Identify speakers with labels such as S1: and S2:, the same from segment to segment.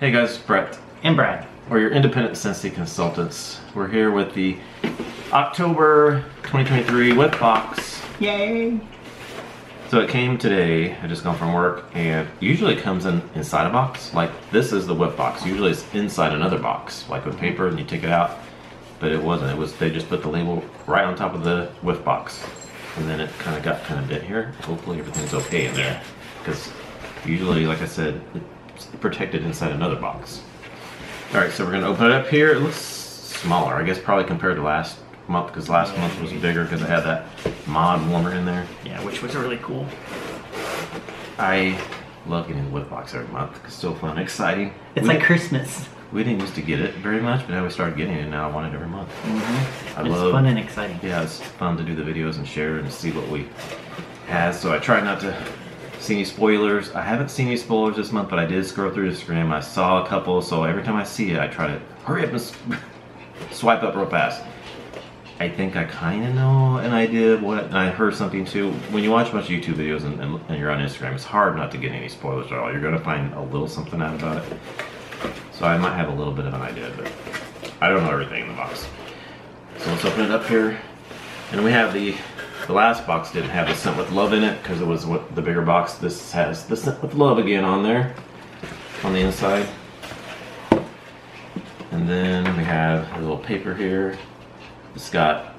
S1: Hey guys, Brett.
S2: And Brad.
S1: We're your independent Scentsy consultants. We're here with the October 2023 whiff box.
S2: Yay!
S1: So it came today. I just gone from work, and usually it comes in inside a box. Like this is the whiff box. Usually it's inside another box, like with paper, and you take it out. But it wasn't. It was they just put the label right on top of the whiff box, and then it kind of got kind of bent here. Hopefully everything's okay in there, because usually, like I said, protected inside another box. All right, so we're gonna open it up here. It looks smaller, I guess, probably compared to last month, because last month was bigger because it had that mod warmer in there.
S2: Yeah, which was really cool.
S1: I love getting the whiff box every month. It's so fun, exciting.
S2: It's
S1: we,
S2: like Christmas.
S1: we didn't used to get it very much, but now we started getting it. Now I want it every month. Mm-hmm. I
S2: it's
S1: love.
S2: fun and exciting.
S1: Yeah, it's fun to do the videos and share and see what we have. So I try not to see any spoilers. I haven't seen any spoilers this month, but I did scroll through Instagram. I saw a couple, so every time I see it, I try to hurry up and swipe up real fast. I think I kind of know an idea of what, I heard something too. When you watch a bunch of YouTube videos and, and, and you're on Instagram, it's hard not to get any spoilers at all. You're going to find a little something out about it. So I might have a little bit of an idea, but I don't know everything in the box. So let's open it up here. And we have the, the last box didn't have the scent with love in it because it was what the bigger box. This has the scent with love again on there, on the inside. And then we have a little paper here. It's got,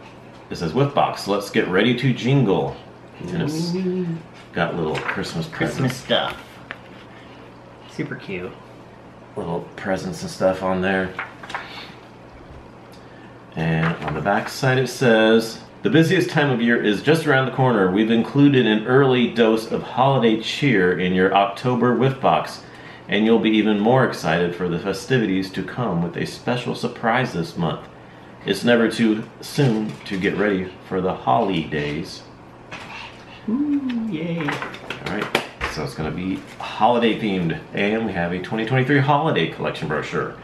S1: it says whiff box, let's get ready to jingle. And it's got little Christmas
S2: Christmas stuff. Super cute.
S1: little presents and stuff on there. And on the back side it says, the busiest time of year is just around the corner. We've included an early dose of holiday cheer in your October whiff box. And you'll be even more excited for the festivities to come with a special surprise this month. It's never too soon to get ready for the holidays.
S2: Ooh, yay.
S1: All right, so it's going to be holiday themed, and we have a 2023 holiday collection brochure.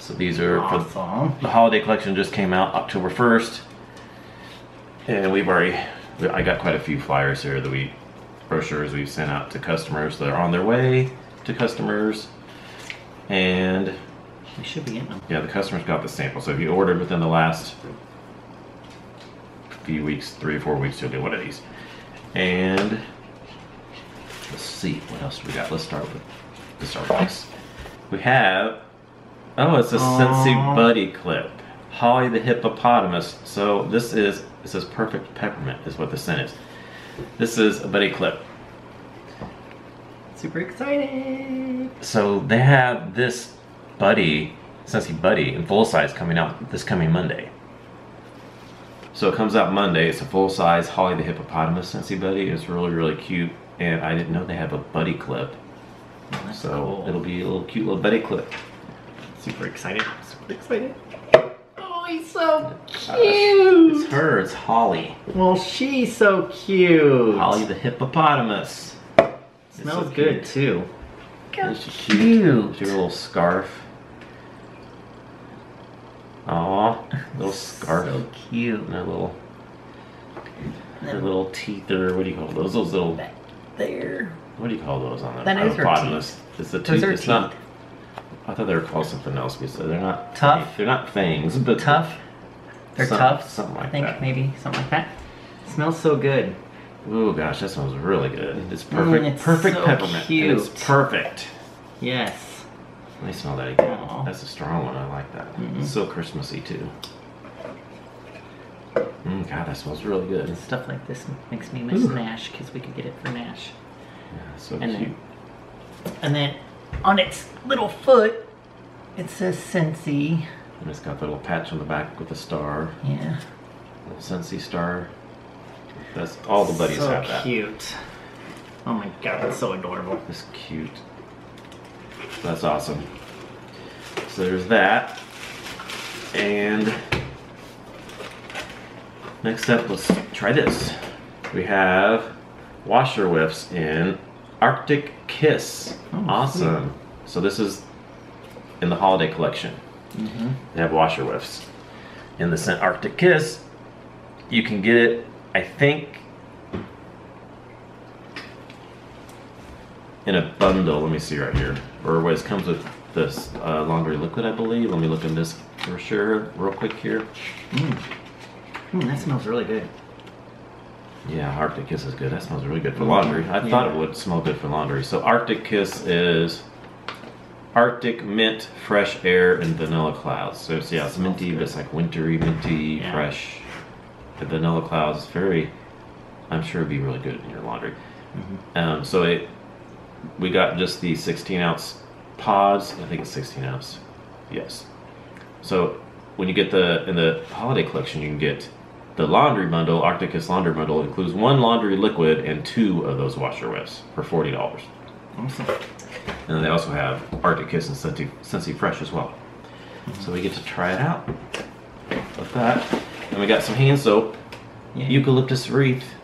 S1: So these are for
S2: Awesome.
S1: the holiday collection just came out October 1st, and we've already I got quite a few flyers here that we brochures we've sent out to customers that are on their way to customers, and
S2: We should be getting them.
S1: yeah, the customers got the sample. So if you ordered within the last few weeks, three or four weeks, you'll get one of these. And let's see what else we got. Let's start with the Starbucks. We have oh, it's a Scentsy Buddy clip. Holly the hippopotamus. So this is it says perfect peppermint is what the scent is. This is a buddy clip.
S2: Super excited.
S1: So they have this Buddy, Scentsy Buddy in full size coming out this coming Monday. So it comes out Monday. It's a full size Holly the Hippopotamus Scentsy Buddy. It's really, really cute. And I didn't know they have a buddy clip.
S2: Oh,
S1: So
S2: cool.
S1: it'll be a little cute little buddy clip.
S2: super excited. Super excited. He's so uh,
S1: It's
S2: cute.
S1: her, it's Holly.
S2: Well, she's so cute.
S1: Holly the Hippopotamus. It's
S2: Smells
S1: so
S2: good
S1: cute.
S2: too.
S1: Isn't she
S2: cute.
S1: She got a little scarf. Aw, little scarf.
S2: So cute.
S1: And her little, her little teeth, or what do you call those? Those little,
S2: Back there.
S1: what do you call those on the
S2: That is her
S1: hippopotamus? It's the
S2: Those
S1: tooth. It's
S2: teeth.
S1: not. I thought they were called something else because they're not
S2: Tough?
S1: They're not fangs, but
S2: Tough. They're
S1: Some-
S2: tough.
S1: something like
S2: I think
S1: that.
S2: maybe something like that. smells so good.
S1: Oh gosh, that smells really good. It's perfect.
S2: Mm, it's
S1: perfect
S2: so
S1: peppermint. It's perfect.
S2: Yes.
S1: Let me smell that again.
S2: Aw.
S1: That's a strong one. I like that.
S2: Mhm.
S1: It's so Christmassy too. Mm, God, that smells really good.
S2: And stuff like this makes me miss
S1: Ooh.
S2: Nash because we could get it for Nash.
S1: Yeah, so
S2: And
S1: cute.
S2: then, and then on its little foot, it says Scentsy.
S1: And it's got the little patch on the back with a star,
S2: Yeah.
S1: little Scentsy star. That's all the buddies
S2: so
S1: have that.
S2: cute. Oh my god, that's so adorable.
S1: It's cute. That's awesome. So there's that. And next up, let's try this. We have washer whiffs in Arctic Kiss.
S2: Oh,
S1: awesome. So this is in the holiday collection.
S2: Mm-hmm.
S1: They have washer whiffs. In the scent Arctic Kiss, you can get it, I think, in a bundle. Let me see right here. Or it comes with this uh, laundry liquid, I believe. Let me look in this for sure, real quick here.
S2: Mm, that smells really good.
S1: Yeah, Arctic Kiss is good. That smells really good for laundry. I thought it would smell good for laundry. So Arctic Kiss is Arctic mint, fresh air, and vanilla clouds. So it's, yeah, it's minty,
S2: good.
S1: but it's like wintry, minty,
S2: Yeah.
S1: fresh. The vanilla clouds is very. I'm sure it'd be really good in your laundry.
S2: Mm-hmm.
S1: Um, so it, we got just the 16 ounce pods. I think it's 16 ounce. Yes. So when you get the in the holiday collection, you can get the laundry bundle. Arctic Kiss laundry bundle includes one laundry liquid and two of those washer whiffs for forty dollars.
S2: Awesome.
S1: And then they also have Arctic Kiss and Scentsy, Scentsy Fresh as well. So we get to try it out with that. And we got some hand soap,
S2: Yeah.
S1: eucalyptus wreath.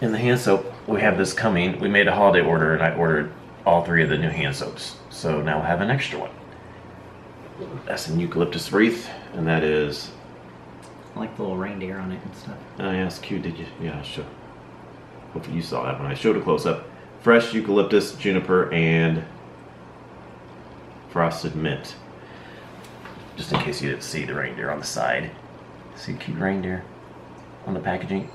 S1: In the hand soap, we have this coming. We made a holiday order, and I ordered all three of the new hand soaps. So now I have an extra one. That's an eucalyptus wreath, and that is.
S2: I like the little reindeer on it and stuff.
S1: Oh yeah, it's cute. Did you? Yeah, sure. Hopefully you saw that when I showed a close up. Fresh eucalyptus, juniper, and frosted mint. Just in case you didn't see the reindeer on the side. See cute reindeer on the packaging.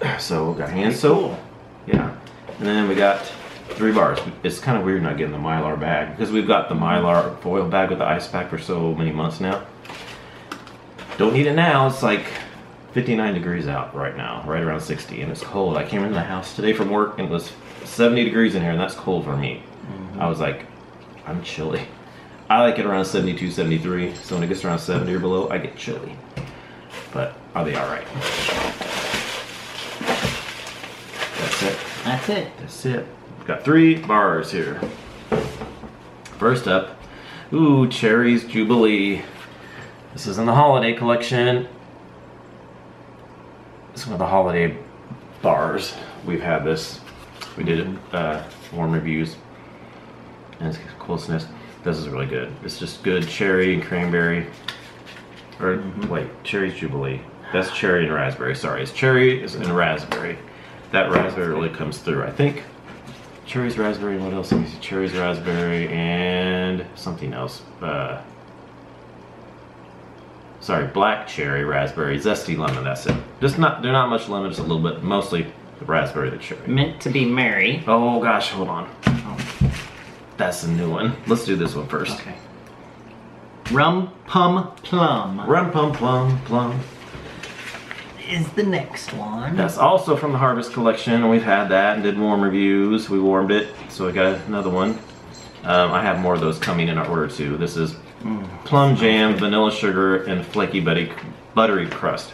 S2: Yeah.
S1: So we got hand soap. Yeah. And then we got three bars. It's kind of weird not getting the Mylar bag because we've got the Mylar foil bag with the ice pack for so many months now. Don't need it now. It's like 59 degrees out right now, right around 60, and it's cold. I came into the house today from work and it was 70 degrees in here, and that's cold for me. Mm-hmm. I was like, I'm chilly. I like it around 72, 73. So when it gets around 70 or below, I get chilly. But I'll be all right. That's it.
S2: That's it.
S1: That's it. We've got three bars here. First up, ooh, Cherries Jubilee. This is in the holiday collection. It's one of the holiday bars. We've had this. We did uh, warm reviews and it's closeness. This is really good. It's just good cherry and cranberry. Or wait, cherry's Jubilee. That's cherry and raspberry. Sorry, it's cherry and raspberry. That raspberry really comes through. I think cherries, raspberry, what else? Cherries, raspberry, and something else. Uh, sorry, black cherry, raspberry, zesty lemon. That's it. Just not. They're not much lemon. Just a little bit. Mostly the raspberry, the cherry.
S2: Meant to be merry.
S1: Oh gosh, hold on.
S2: Oh,
S1: That's a new one. Let's do this one first.
S2: okay. Rum Pum Plum
S1: Rum pum plum plum.
S2: is the next one.
S1: That's also from the Harvest Collection. We've had that and did warm reviews. We warmed it, so we got another one. Um, I have more of those coming in our order too. This is plum jam, vanilla sugar, and flaky butty, buttery crust.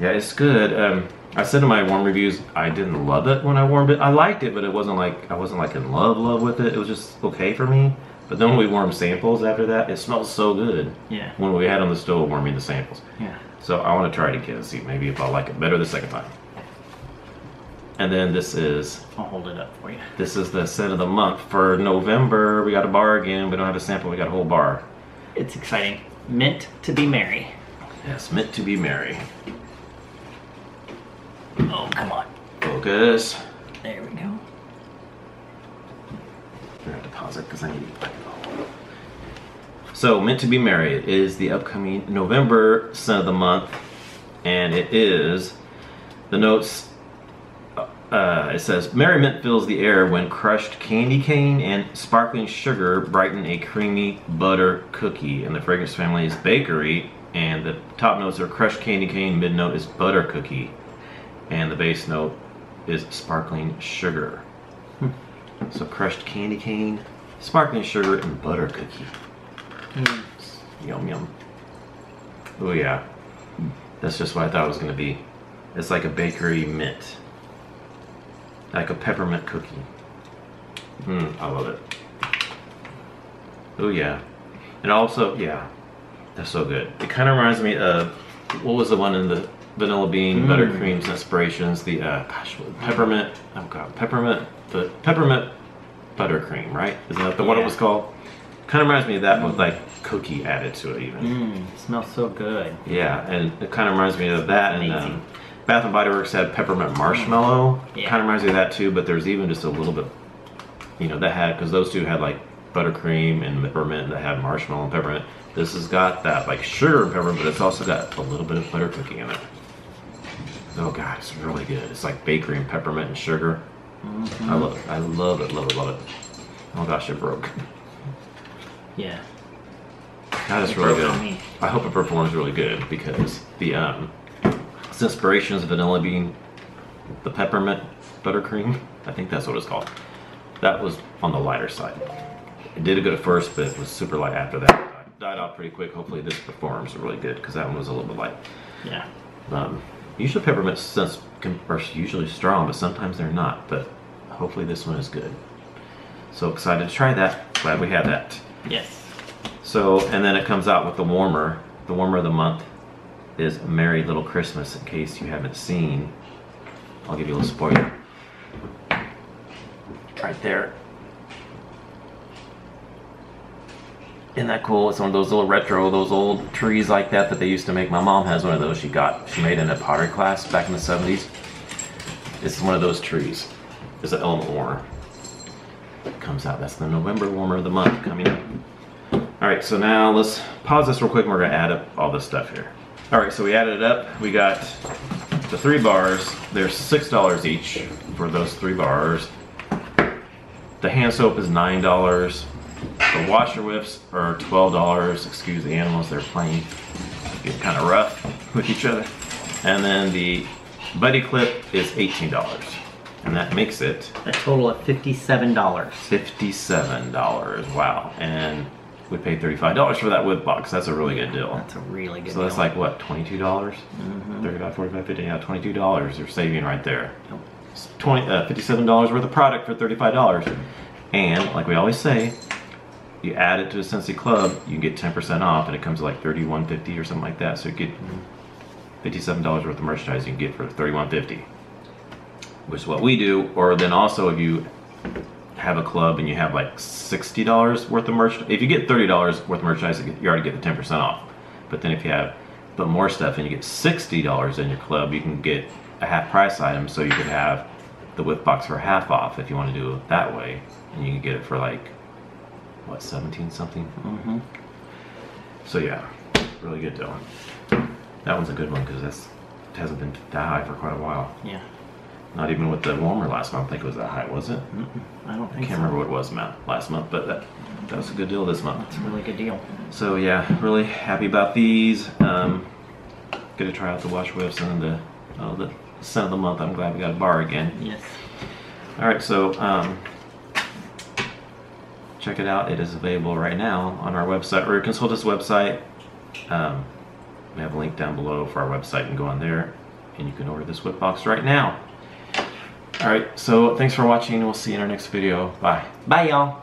S1: Yeah, it's good. Um, I said in my warm reviews I didn't love it when I warmed it. I liked it, but it wasn't like I wasn't like in love love with it. It was just okay for me. But then when we warmed samples after that, it smells so good.
S2: Yeah.
S1: When we had on the stove warming the samples.
S2: Yeah.
S1: So I want to try it again and see maybe if I like it better the second time. And then this is
S2: I'll hold it up for you.
S1: this is the set of the month for November. We got a bar again. We don't have a sample. We got a whole bar.
S2: It's exciting. Meant to be merry.
S1: Yes, meant to be merry.
S2: Oh, come on.
S1: Focus.
S2: There we go.
S1: I'm gonna to pause it because I need. So, meant to be merry is the upcoming November set of the month, and it is the notes. Uh, it says merriment fills the air when crushed candy cane and sparkling sugar brighten a creamy butter cookie. And the fragrance family is bakery, and the top notes are crushed candy cane. Mid note is butter cookie, and the base note is sparkling sugar. So crushed candy cane, sparkling sugar, and butter cookie. Yum yum. Oh yeah, that's just what I thought it was gonna be. It's like a bakery mint, like a peppermint cookie. Mmm, I love it. Oh yeah, and also yeah, that's so good. It kind of reminds me of what was the one in the vanilla bean buttercreams inspirations? The uh, gosh, peppermint. Oh god, peppermint. The peppermint buttercream, right? Isn't that the one it was called? Kind of reminds me of that with like cookie added to it, even.
S2: Mmm, smells so good.
S1: Yeah, and it kind of reminds me of that. And um, Bath and Body Works had peppermint marshmallow.
S2: Yeah.
S1: Kind of reminds me of that too, but there's even just a little bit, you know, that had, because those two had like buttercream and peppermint that had marshmallow and peppermint. This has got that like sugar and peppermint, but it's also got a little bit of butter cooking in it. Oh god, it's really good. It's like bakery and peppermint and sugar. I love it. I love it, love it, love it. Oh gosh, it broke.
S2: Yeah.
S1: That is
S2: It
S1: really good. I hope it performs really good because the um, its inspiration is vanilla bean, the peppermint buttercream. I think that's what it's called. That was on the lighter side. It did a good at first, but it was super light after that. Died- Died off pretty quick. Hopefully, this performs really good because that one was a little bit light.
S2: Yeah.
S1: Um, usually, peppermint scents are usually strong, but sometimes they're not. But hopefully, this one is good. So excited to try that. Glad we had that.
S2: Yes.
S1: So, and then it comes out with the warmer. The warmer of the month is Merry Little Christmas, in case you haven't seen. I'll give you a little spoiler. Right there. Isn't that cool? It's one of those little retro, those old trees like that that they used to make. My mom has one of those. She got, she made in a pottery class back in the 70s. It's one of those trees. It's an element warmer. It comes out. That's the November warmer of the month coming up. All right, so now let's pause this real quick and we're gonna add up all this stuff here. All right, so we added it up. We got the three bars. They're $6 each for those three bars. The hand soap is $9. The washer whiffs are $12. Excuse the animals, they're playing. Get kind of rough with each other. And then the buddy clip is $18. And that makes it
S2: A total of fifty-seven dollars.
S1: Fifty-seven dollars. Wow, and we paid thirty-five dollars for that whiff box. That's a really good deal.
S2: That's a really good. Deal.
S1: So that's like what, twenty-two dollars?
S2: Mhm.
S1: 35, 45, 50, yeah, twenty-two dollars. You're saving right there.
S2: Yep.
S1: 20, uh, $57 worth of product for thirty-five dollars. And like we always say, you add it to the Scentsy Club, you get ten percent off, and it comes to like thirty-one fifty or something like that. So you get fifty-seven dollars worth of merchandise you can get for thirty-one fifty, which is what we do. Or then also if you have a club and you have like sixty dollars worth of merch, if you get thirty dollars worth of merchandise, you already get the ten percent off. But then if you have put more stuff and you get sixty dollars in your club, you can get a half price item. So you could have the whiff box for half off if you want to do it that way, and you can get it for like what seventeen something.
S2: Mhm.
S1: So yeah, really good deal. That one's a good one because that's it hasn't been that high for quite a while.
S2: Yeah.
S1: Not even with the warmer last month. I think it was that high, was it?
S2: Mm-mm. I don't
S1: I
S2: think
S1: can't
S2: so.
S1: remember what it was ma- last month, but that that was a good deal this month.
S2: It's a really good deal.
S1: So yeah, really happy about these. Um, get to try out the wash whiffs and the oh, the scent of the month. I'm glad we got a bar again.
S2: Yes.
S1: All right, so um, check it out. It is available right now on our website, or you consult this website. Um, we have a link down below for our website, and go on there, and you can order this whiff box right now. All right, so thanks for watching. We'll see you in our next video. Bye.
S2: Bye, y'all.